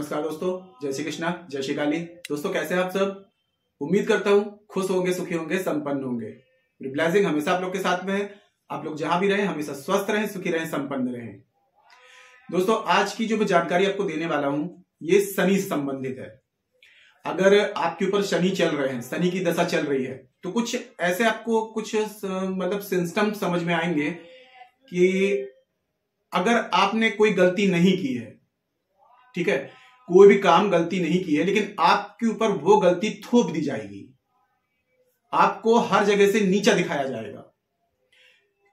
नमस्कार दोस्तों, जय श्री कृष्णा, जय श्री काली। दोस्तों, कैसे हैं आप सब? उम्मीद करता हूँ खुश होंगे, सुखी होंगे, संपन्न होंगे। ब्लेसिंग हमेशा आप लोग के साथ में है। आप लोग जहाँ भी रहे, हमेशा स्वस्थ रहें, सुखी रहें, संपन्न रहें। दोस्तों, आज की जो मैं जानकारी आपको देने वाला हूँ, ये शनि संबंधित है। अगर आपके ऊपर शनि चल रहे हैं, शनि की दशा चल रही है तो कुछ ऐसे आपको कुछ मतलब सिस्टम समझ में आएँगे कि अगर आपने कोई गलती नहीं की है, ठीक है कोई भी काम गलती नहीं की है, लेकिन आपके ऊपर वो गलती थोप दी जाएगी। आपको हर जगह से नीचा दिखाया जाएगा।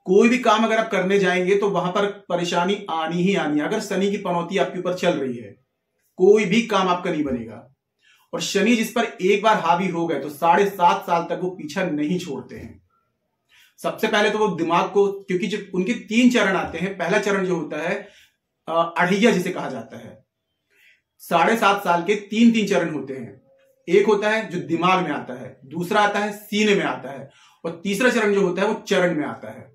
कोई भी काम अगर आप करने जाएँगे तो वहाँ पर परेशानी आनी ही आनी है। अगर शनि की पनौती आपके ऊपर चल रही है, कोई भी काम आपका नहीं बनेगा। और शनि जिस पर एक बार हावी हो गए तो साढ़े सात साल तक वो पीछा नहीं छोड़ते हैं। सबसे पहले तो वो दिमाग को, क्योंकि जब उनके तीन चरण आते हैं, पहला चरण जो होता है अढ़िया जिसे कहा जाता है। साढ़े सात साल के तीन तीन चरण होते हैं। एक होता है जो दिमाग में आता है, दूसरा आता है सीने में आता है, और तीसरा चरण जो होता है वो चरण में आता है।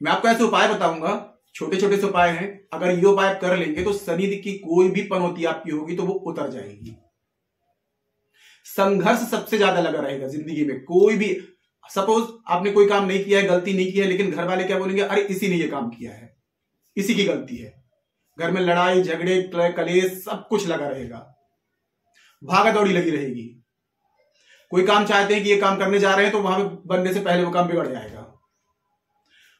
मैं आपको ऐसे उपाय बताऊँगा छोटे छोटे से उपाय हैं। अगर ये उपाय कर लेंगे तो शनि की कोई भी पनौती आपकी होगी तो वो उतर जाएगी। संघर्ष सबसे ज़्यादा लगा रहेगा ज़िंदगी में। कोई भी, सपोज़ आपने कोई काम नहीं किया है, गलती नहीं किया है, लेकिन घर वाले क्या बोलेंगे, अरे, इसी ने ये काम किया है। इसी की गलती है। घर में लड़ाई, झगड़े कलेश, सब कुछ लगा रहेगा। भागा दौड़ी लगी रहेगी। कोई काम चाहते हैं कि ये काम करने जा रहे हैं तो वहाँ बनने से पहले वो काम बिगड़ जाएगा।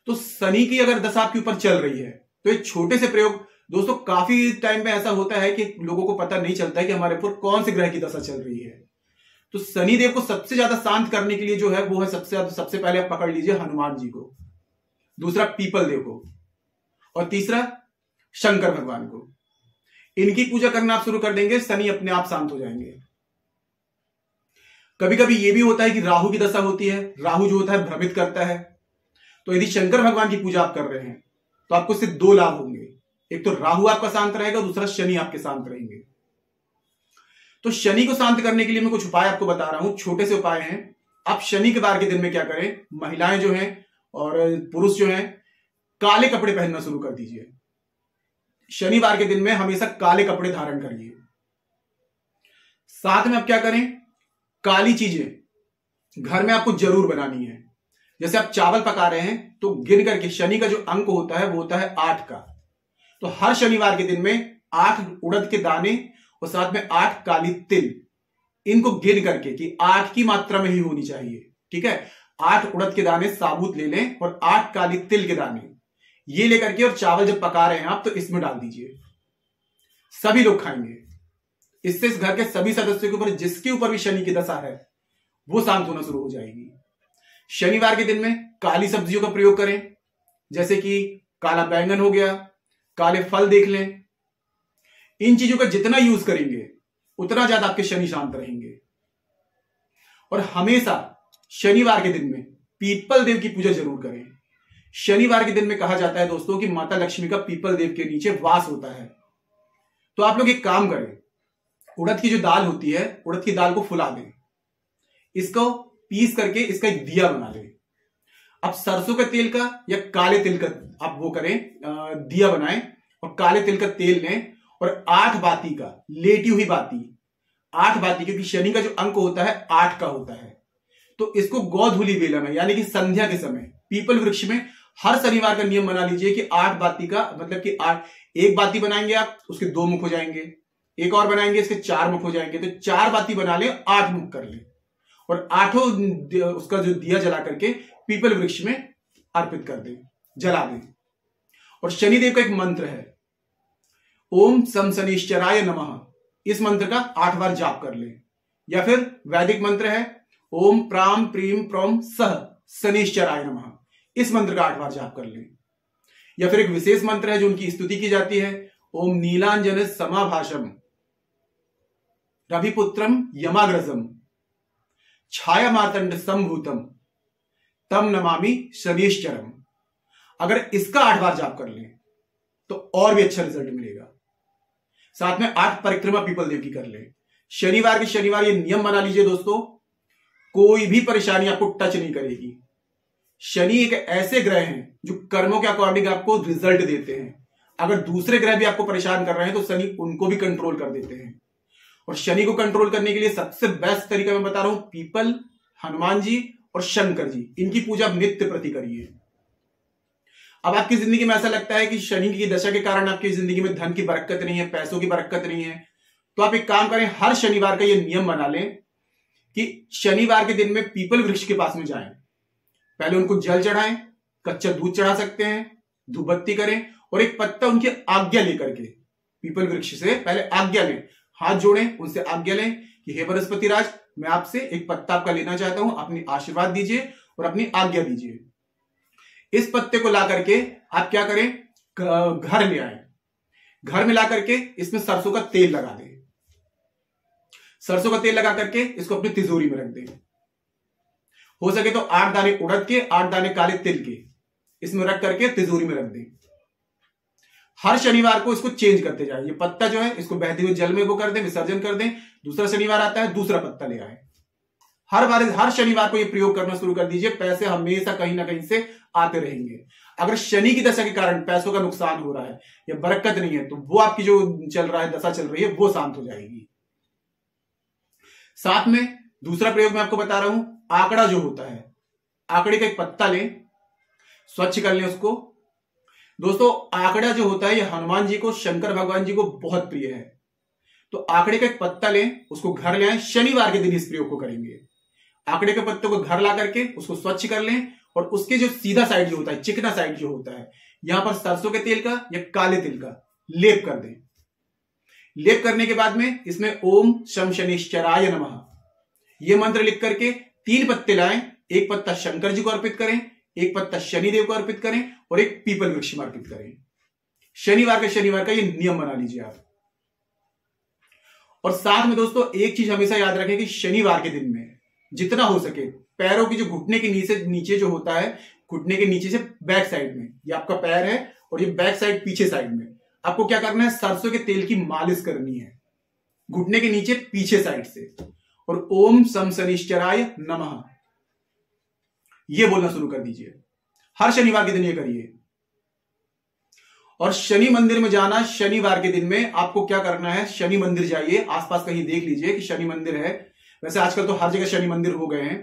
तो शनि की अगर दशा आपके ऊपर चल रही है तो एक छोटे से प्रयोग, दोस्तों, काफ़ी टाइम में ऐसा होता है कि लोगों को पता नहीं चलता है कि हमारे ऊपर कौन से ग्रह की दशा चल रही है। तो शनि देव को सबसे ज़्यादा शांत करने के लिए जो है, वो है सबसे सबसे पहले आप पकड़ लीजिए हनुमान जी को, दूसरा पीपल देव को, और तीसरा शंकर भगवान को। इनकी पूजा करना आप शुरू कर देंगे, शनि अपने आप शांत हो जाएँगे। कभी कभी यह भी होता है कि राहु की दशा होती है, राहु जो होता है भ्रमित करता है। तो यदि शंकर भगवान की पूजा आप कर रहे हैं तो आपको सिर्फ़ दो लाभ होंगे। एक तो राहु आपका शांत रहेगा दूसरा शनि आपके शांत रहेंगे। तो शनि को शांत करने के लिए मैं कुछ उपाय आपको बता रहा हूँ। छोटे से उपाय हैं। आप शनि के बार के दिन में क्या करें, महिलाएँ जो हैं और पुरुष जो हैं, काले कपड़े पहनना शुरू कर दीजिए। शनिवार के दिन में हमेशा काले कपड़े धारण करिए। साथ में आप क्या करें? काली चीज़ें घर में आपको ज़रूर बनानी है। जैसे आप चावल पका रहे हैं तो गिन करके शनि का जो अंक होता है, वो होता है आठ का। तो हर शनिवार के दिन में आठ उड़द के दाने और साथ में आठ काली तिल। इनको गिन करके कि आठ की मात्रा में ही होनी चाहिए, ठीक है? आठ उड़द के दाने साबुत ले लें और आठ काली तिल के दाने। ये लेकर के और चावल जब पका रहे हैं आप तो इसमें डाल दीजिए। सभी लोग खाएँगे। इससे इस घर के सभी सदस्यों के ऊपर, जिसके ऊपर भी शनि की दशा है, वो शांत होना शुरू हो जाएगी। शनिवार के दिन में काली सब्जियों का प्रयोग करें, जैसे कि काला बैंगन हो गया, काले फल देख लें। इन चीज़ों का जितना यूज़ करेंगे, उतना ज़्यादा आपके शनि शांत रहेंगे। और हमेशा शनिवार के दिन में पीपल देव की पूजा ज़रूर करें। शनिवार के दिन में कहा जाता है दोस्तों कि माता लक्ष्मी का पीपल देव के नीचे वास होता है। तो आप लोग एक काम करें, उड़द की जो दाल होती है, उड़द की दाल को फुला दें। इसको पीस करके इसका एक दिया बना लें। अब सरसों के तेल का या काले तिल का आप वो करें दिया बनाएँ और काले तिल का तेल लें और आठ बाती का, लेटी हुई बाती, आठ बाती क्योंकि शनि का जो अंक होता है, आठ का होता है। तो इसको गौधुली वेला में, यानी कि संध्या के समय, पीपल वृक्ष में हर शनिवार का नियम बना लीजिए कि आठ बाती का मतलब कि आठ, एक बाती बनाएँगे आप, उसके दो मुख हो जाएँगे। एक और बनाएँगे, इसके चार मुख हो जाएँगे। तो चार बाती बना ले, आठ मुख कर ले। और आठों उसका जो दिया जला करके पीपल वृक्ष में अर्पित कर दे, जला दे। और शनिदेव का एक मंत्र है, ओम सम शनिश्चराय नमः। इस मंत्र का आठ बार जाप कर ले। या फिर वैदिक मंत्र है, ओम प्राम प्रीम प्रोम सह शनिश्चराय नमः। इस मंत्र का आठ बार जाप कर लें। या फिर एक विशेष मंत्र है जो उनकी स्तुति की जाती है, ओम नीलांजन समाभाषम, रविपुत्रम यमाग्रजम छाया मातंड संभूतम तम नमामि शनिश्चरम अगर इसका आठ बार जाप कर लें तो और भी अच्छा रिज़ल्ट मिलेगा। साथ में आठ परिक्रमा पीपल देव की कर लें। शनिवार के शनिवार ये नियम बना लीजिए दोस्तों, कोई भी परेशानी आपको टच नहीं करेगी। शनि एक ऐसे ग्रह हैं जो कर्मों के अकॉर्डिंग आपको रिज़ल्ट देते हैं। अगर दूसरे ग्रह भी आपको परेशान कर रहे हैं तो शनि उनको भी कंट्रोल कर देते हैं। और शनि को कंट्रोल करने के लिए सबसे बेस्ट तरीका मैं बता रहा हूँ पीपल हनुमान जी और शंकर जी। इनकी पूजा नित्य प्रति करिए। अब आपकी ज़िंदगी में ऐसा लगता है कि शनि की दशा के कारण आपकी ज़िंदगी में धन की बरकत नहीं है, पैसों की बरकत नहीं है। तो आप एक काम करें, हर शनिवार का यह नियम बना लें कि शनिवार के दिन में पीपल वृक्ष के पास में जाएँ। पहले उनको जल चढ़ाएँ, कच्चा दूध चढ़ा सकते हैं, धूपबत्ती करें और एक पत्ता उनकी आज्ञा लेकर के, पीपल वृक्ष से पहले आज्ञा लें। हाथ जोड़ें, उनसे आज्ञा लें कि हे बृहस्पति राज मैं आपसे एक पत्ता आपका लेना चाहता हूँ, अपनी आशीर्वाद दीजिए और अपनी आज्ञा दीजिए। इस पत्ते को ला करके आप क्या करें? घर ले आए। घर में ला करके इसमें सरसों का तेल लगा दें। सरसों का तेल लगा करके इसको अपनी तिजोरी में रख दें। हो सके तो आठ दाने उड़द के, आठ दाने काले तिल के। इसमें रख करके तिजोरी में रख दें। हर शनिवार को इसको चेंज करते जाए। ये पत्ता जो है, इसको बहते हुए जल में वो कर दें, विसर्जन कर दें। दूसरा शनिवार आता है, दूसरा पत्ता ले आए। हर बार, हर शनिवार को ये प्रयोग करना शुरू कर दीजिए। पैसे हमेशा कहीं ना कहीं से आते रहेंगे। अगर शनि की दशा के कारण पैसों का नुकसान हो रहा है, या बरकत नहीं है तो वो आपकी जो चल रहा है, दशा चल रही है, वो शांत हो जाएगी। साथ में दूसरा प्रयोग मैं आपको बता रहा हूँ, आंकड़ा जो होता है, आंकड़े का एक पत्ता लें, स्वच्छ कर लें उसको। दोस्तों, आंकड़ा जो होता है, ये हनुमान जी को, शंकर भगवान जी को बहुत प्रिय है। तो आंकड़े का एक पत्ता लें, उसको घर ले आए, शनिवार के दिन इस प्रयोग को करेंगे। आंकड़े के पत्ते को घर ला करके उसको स्वच्छ कर लें, और उसके जो सीधा साइड जो होता है, चिकना साइड जो होता है, यहाँ पर सरसों के तेल का या काले तिल का लेप कर दें। लेप करने के बाद में इसमें ओम शम शनिश्चराय नमः ये मंत्र लिख करके तीन पत्ते लाएँ। एक पत्ता शंकर जी को अर्पित करें, एक पत्ता शनिदेव को अर्पित करें और एक पीपल वृक्ष में अर्पित करें। शनिवार के शनिवार का ये नियम बना लीजिए आप। और साथ में दोस्तों, एक चीज़ हमेशा याद रखें कि शनिवार के दिन में जितना हो सके पैरों की जो घुटने के नीचे नीचे जो होता है, घुटने के नीचे से बैक साइड में, ये आपका पैर है और ये बैक साइड पीछे साइड में। आपको क्या करना है, सरसों के तेल की मालिश करनी है, घुटने के नीचे पीछे साइड से। और ओम सम शनिश्चराय नमः। ये बोलना शुरू कर दीजिए। हर शनिवार के दिन ये करिए। और शनि मंदिर में जाना, शनिवार के दिन में आपको क्या करना है? शनि मंदिर जाइए। आसपास कहीं देख लीजिए कि शनि मंदिर है। वैसे आजकल तो हर जगह शनि मंदिर हो गए हैं।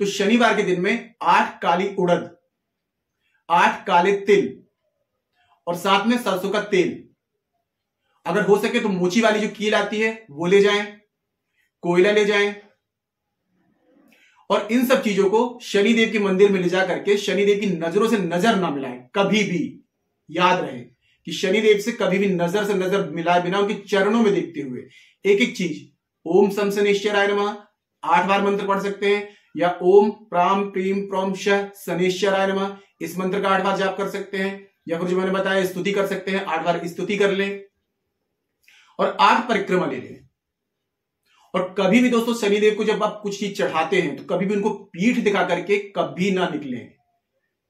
तो शनिवार के दिन में आठ काली उड़द, आठ काले तिल और साथ में सरसों का तेल। अगर हो सके तो मोची वाली जो कील आती है, वो ले जाएँ। कोयला ले जाएँ। और इन सब चीज़ों को शनिदेव के मंदिर में ले जा करके शनिदेव की नज़रों से नज़र ना मिलाएँ, कभी भी। याद रहे कि शनिदेव से कभी भी नज़र से नज़र मिलाए बिना उनके चरणों में देखते हुए। एक एक चीज़, ओम सम शनिश्चराय नमः, आठ बार मंत्र पढ़ सकते हैं, या ओम प्राम प्रीम प्रोम शनिश्चराय नमः, इस मंत्र का आठ बार जाप कर सकते हैं, या फिर जो मैंने बताया स्तुति कर सकते हैं, आठ बार स्तुति कर लें। और आठ परिक्रमा ले लें। और कभी भी दोस्तों शनिदेव को जब आप कुछ चीज़ चढ़ाते हैं तो कभी भी उनको पीठ दिखा करके कभी ना निकले।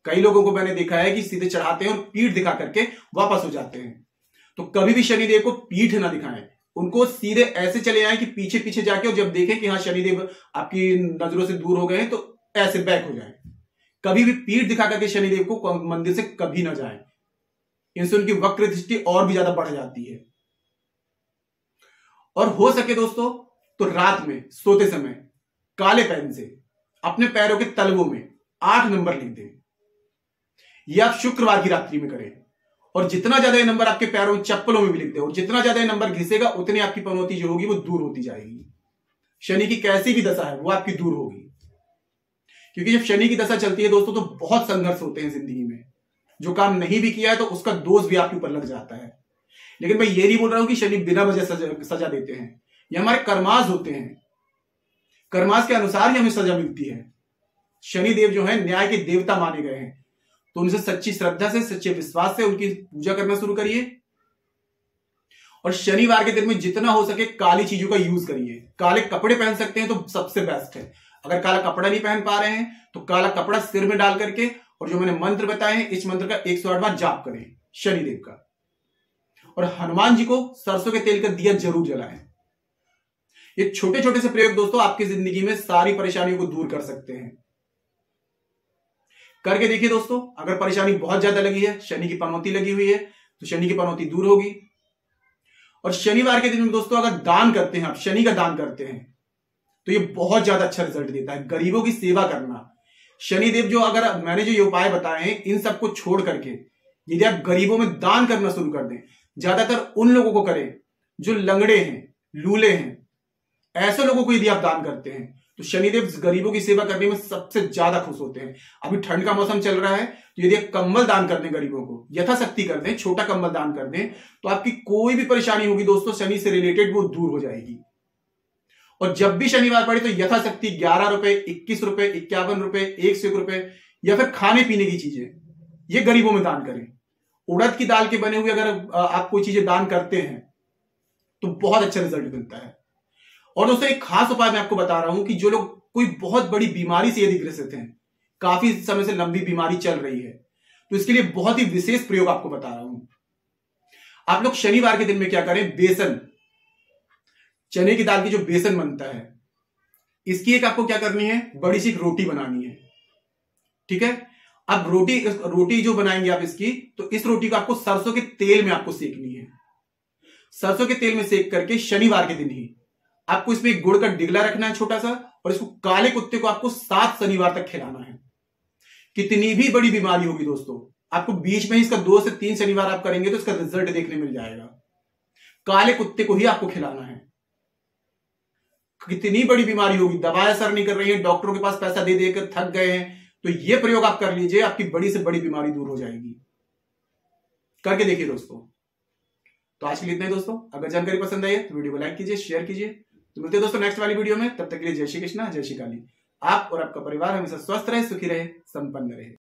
कई लोगों को मैंने देखा है कि सीधे चढ़ाते हैं और पीठ दिखा करके वापस हो जाते हैं। तो कभी भी शनिदेव को पीठ ना दिखाएँ। उनको सीधे ऐसे चले आए कि पीछे पीछे जाके और जब देखें कि हाँ शनिदेव आपकी नज़रों से दूर हो गए तो ऐसे बैक हो जाए। कभी भी पीठ दिखा करके शनिदेव को मंदिर से कभी ना जाए। इनसे उनकी वक्र दृष्टि और भी ज़्यादा बढ़ जाती है। और हो सके दोस्तों तो रात में सोते समय काले पेन से अपने पैरों के तलवों में आठ नंबर लिख दें। यह आप शुक्रवार की रात्रि में करें और जितना ज़्यादा ये नंबर आपके पैरों चप्पलों में भी लिख दें और जितना ज़्यादा ये नंबर घिसेगा उतनी आपकी पनौती जो होगी वो दूर होती जाएगी। शनि की कैसी भी दशा है वो आपकी दूर होगी। क्योंकि जब शनि की दशा चलती है दोस्तों तो बहुत संघर्ष होते हैं ज़िंदगी में। जो काम नहीं भी किया है तो उसका दोष भी आपके ऊपर लग जाता है। लेकिन मैं ये नहीं बोल रहा हूँ कि शनि बिना वजह सजा, सजा देते हैं। ये हमारे कर्माज होते हैं। कर्माज के अनुसार ही हमें सजा मिलती है। शनिदेव जो है, न्याय के देवता माने गए हैं। तो उनसे सच्ची श्रद्धा से, सच्चे विश्वास से उनकी पूजा करना शुरू करिए। और शनिवार के दिन में जितना हो सके काली चीज़ों का यूज़ करिए। काले कपड़े पहन सकते हैं तो सबसे बेस्ट है। अगर काला कपड़ा नहीं पहन पा रहे हैं तो काला कपड़ा सिर में डाल करके और जो मैंने मंत्र बताए हैं इस मंत्र का एक सौ आठ बार जाप करें, शनिदेव का। और हनुमान जी को सरसों के तेल का दिया ज़रूर जलाएँ। ये छोटे छोटे से प्रयोग दोस्तों आपकी ज़िंदगी में सारी परेशानियों को दूर कर सकते हैं। करके देखिए दोस्तों, अगर परेशानी बहुत ज़्यादा लगी है, शनि की पनौती लगी हुई है तो शनि की पनौती दूर होगी। और शनिवार के दिन में दोस्तों अगर दान करते हैं आप, शनि का दान करते हैं तो ये बहुत ज़्यादा अच्छा रिज़ल्ट देता है। गरीबों की सेवा करना। शनिदेव जो अगर मैंने जो ये उपाय बताए हैं, इन सबको छोड़ करके, यदि आप गरीबों में दान करना शुरू कर दें, ज़्यादातर उन लोगों को करें, जो लंगड़े हैं, लूले हैं ऐसे लोगों को यदि आप दान करते हैं तो शनिदेव गरीबों की सेवा करने में सबसे ज़्यादा खुश होते हैं। अभी ठंड का मौसम चल रहा है तो यदि आप कंबल दान कर दें गरीबों को, यथाशक्ति कर दें, छोटा कंबल दान कर दें तो आपकी कोई भी परेशानी होगी दोस्तों, शनि से रिलेटेड वो दूर हो जाएगी। और जब भी शनिवार पड़े तो यथाशक्ति ग्यारह रुपए, इक्कीस रुपए, इक्यावन रुपए, एक सौ रुपए, या फिर खाने पीने की चीज़ें, ये गरीबों में दान करें। उड़द की दाल के बने हुए अगर आप कोई चीज़ें दान करते हैं तो बहुत अच्छा रिज़ल्ट मिलता है। और दोस्तों एक खास उपाय मैं आपको बता रहा हूँ कि जो लोग कोई बहुत बड़ी बीमारी से यदि ग्रसित हैं, काफ़ी समय से लंबी बीमारी चल रही है तो इसके लिए बहुत ही विशेष प्रयोग आपको बता रहा हूँ। आप लोग शनिवार के दिन में क्या करें, बेसन, चने की दाल की जो बेसन बनता है, इसकी एक आपको क्या करनी है बड़ी सी रोटी बनानी है, ठीक है? अब रोटी रोटी जो बनाएँगे आप इसकी तो इस रोटी को आपको सरसों के तेल में आपको सेकनी है। सरसों के तेल में सेक करके शनिवार के दिन ही आपको इसमें एक गुड़ का डिगला रखना है छोटा सा और इसको काले कुत्ते को आपको सात शनिवार तक खिलाना है। कितनी भी बड़ी बीमारी होगी दोस्तों, आपको बीच में इसका दो से तीन शनिवार आप करेंगे तो इसका रिज़ल्ट देखने मिल जाएगा। काले कुत्ते को ही आपको खिलाना है। कितनी बड़ी बीमारी होगी, दवाएँ असर नहीं कर रही है, डॉक्टरों के पास पैसा दे देकर थक गए हैं तो ये प्रयोग आप कर लीजिए, आपकी बड़ी से बड़ी बीमारी दूर हो जाएगी। करके देखिए दोस्तों। तो आज के लिए इतना ही दोस्तों। अगर जानकारी पसंद आई है तो वीडियो को लाइक कीजिए, शेयर कीजिए। तो मिलते हैं दोस्तों नेक्स्ट वाली वीडियो में। तब तक के लिए जय श्री कृष्णा, जय श्री काली। आप और आपका परिवार हमेशा स्वस्थ रहे, सुखी रहे, संपन्न रहे।